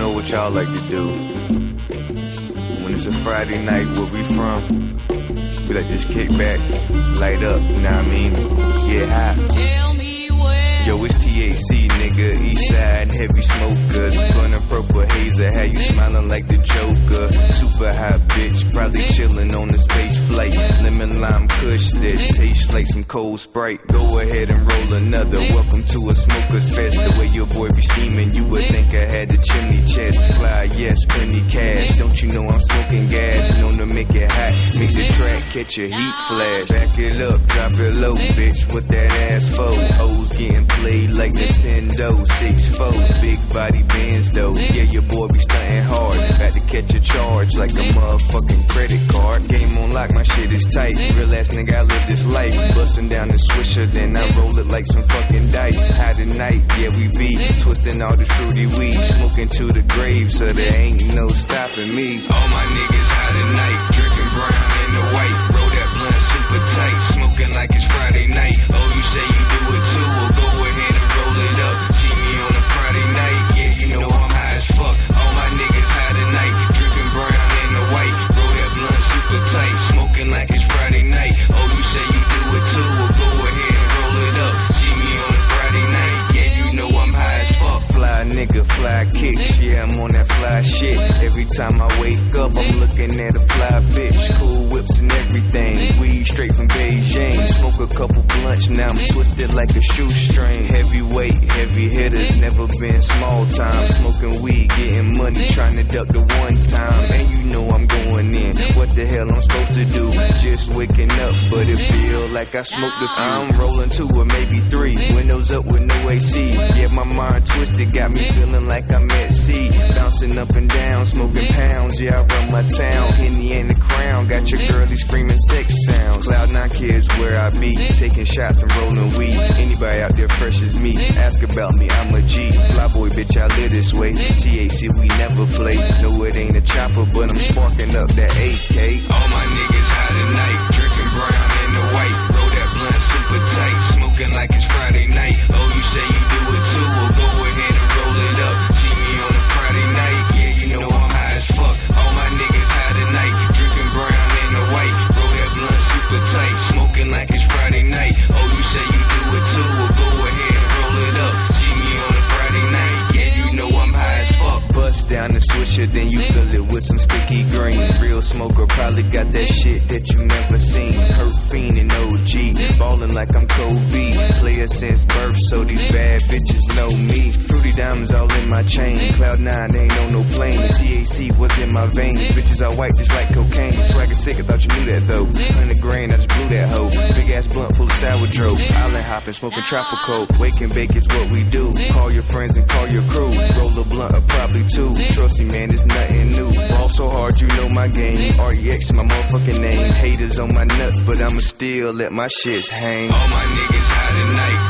know what y'all like to do. When it's a Friday night where we from, we like just kick back, light up, you know what I mean? Get high. Tell me where. Yo, it's TAC, nigga. Eastside heavy smokers. Blunt a purple hazer. How you smiling like the Joker? Super high bitch. Probably chilling on the space lime kush that mm. tastes like some cold sprite. Go ahead and roll another. Mm. Welcome to a smoker's fest. The way your boy be steaming, you would mm. think I had the chimney chest. Fly, yes, plenty cash. Don't you know I'm smoking gas? Known to make it hot. Make the track catch a heat ah. flash. Back it up, drop it low, bitch. What that ass for? Hoes getting played like Nintendo 6-4. Big body bands though. Yeah, your boy like a motherfucking credit card. Game on lock, my shit is tight. Real ass nigga, I live this life. Busting down the swisher, then I roll it like some fucking dice. High tonight, yeah, we be twisting all the fruity weed. Smoking to the grave, so there ain't no stopping me. All my niggas high tonight. Drinking brown and the white. Roll that blunt super tight. Smoking like it's Friday night. Every time I wake up, I'm looking at a fly bitch. Cool whips and everything. Weed straight from Beijing. Smoke a couple blunts, now I'm twisted like a shoestring. Heavyweight, heavy hitters, never been small time. Smoking weed, getting money, trying to duck the one time. And you know I'm going in. What the hell I'm supposed to do? Just waking up, but it feel like I smoked a few. I'm rolling two or maybe three. Windows up with no AC. Yeah, my mind twisted, got me feeling like I'm at sea. Bouncing up and down, smoking pounds. Yeah, I run my town. Henny and the crown. Got your girlie screaming sex sounds. Cloud nine kids where I be. Taking shots and rolling weed. Anybody out there fresh as me? Ask about me, I'm a G. Fly boy, bitch, I live this way. TAC, we never play. No, it ain't a chopper, but I'm sparking up that AK. All my niggas high tonight. Swisher, then you fill it with some sticky green. Real smoker probably got that shit that you never seen. Kurt Fiend and OG, ballin' like I'm Kobe. Player since birth, so these bad bitches know me. Fruity diamonds all in my chain. Cloud nine, ain't on no plane. THC was in my veins. Bitches are white just like cocaine. Swagger sick, I thought you knew that though. Hundred grain, I just blew that hoe. Big ass blunt full of sourdough. Island hopping, smoking tropical. Wake and bake is what we do. Call your friends and call your crew. Roll a blunt or probably two. Trust me, man, it's nothing new. Ball so hard, you know my game. REX, my motherfucking name. Haters on my nuts, but I'ma still let my shits hang. All my niggas high tonight.